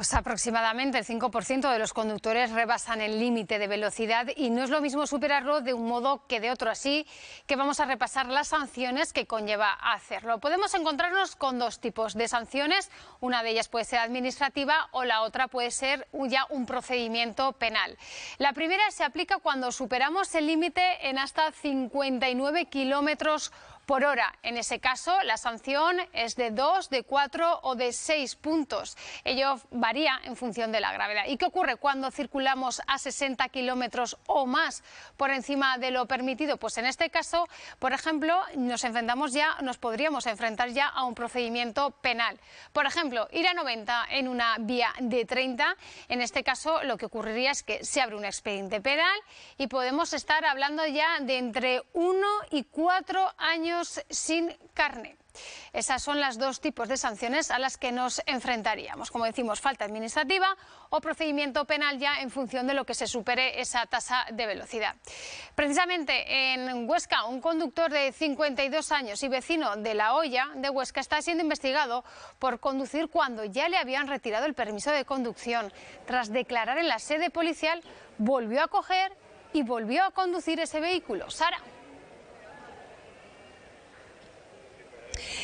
Pues aproximadamente el 5% de los conductores rebasan el límite de velocidad y no es lo mismo superarlo de un modo que de otro. Así que vamos a repasar las sanciones que conlleva hacerlo. Podemos encontrarnos con dos tipos de sanciones. Una de ellas puede ser administrativa o la otra puede ser ya un procedimiento penal. La primera se aplica cuando superamos el límite en hasta 59 kilómetros por hora. En ese caso, la sanción es de dos, de cuatro o de seis puntos. Ello varía en función de la gravedad. ¿Y qué ocurre cuando circulamos a 60 kilómetros o más por encima de lo permitido? Pues en este caso, por ejemplo, nos enfrentamos ya, nos podríamos enfrentar ya a un procedimiento penal. Por ejemplo, ir a 90 en una vía de 30, en este caso lo que ocurriría es que se abre un expediente penal y podemos estar hablando ya de entre uno y cuatro años sin carne. Esas son las dos tipos de sanciones a las que nos enfrentaríamos. Como decimos, falta administrativa o procedimiento penal ya en función de lo que se supere esa tasa de velocidad. Precisamente en Huesca, un conductor de 52 años y vecino de La Hoya de Huesca está siendo investigado por conducir cuando ya le habían retirado el permiso de conducción. Tras declarar en la sede policial, volvió a coger y volvió a conducir ese vehículo. Sara.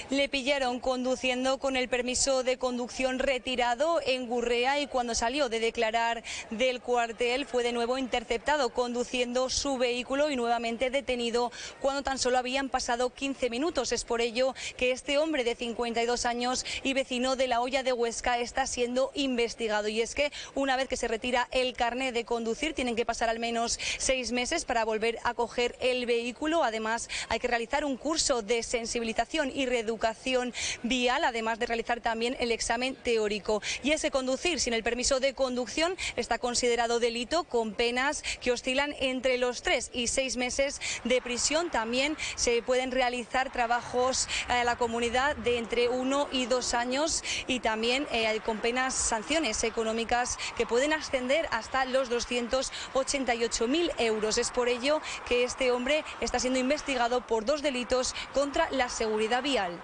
Le pillaron conduciendo con el permiso de conducción retirado en Gurrea y cuando salió de declarar del cuartel fue de nuevo interceptado conduciendo su vehículo y nuevamente detenido cuando tan solo habían pasado 15 minutos. Es por ello que este hombre de 52 años y vecino de la olla de Huesca está siendo investigado. Y es que una vez que se retira el carnet de conducir tienen que pasar al menos seis meses para volver a coger el vehículo. Además hay que realizar un curso de sensibilización y reeducación vial, además de realizar también el examen teórico. Y ese conducir sin el permiso de conducción está considerado delito con penas que oscilan entre los tres y seis meses de prisión. También se pueden realizar trabajos a la comunidad de entre uno y dos años y también eh, con penas, sanciones económicas que pueden ascender hasta los 288.000 euros. Es por ello que este hombre está siendo investigado por dos delitos contra la seguridad vial.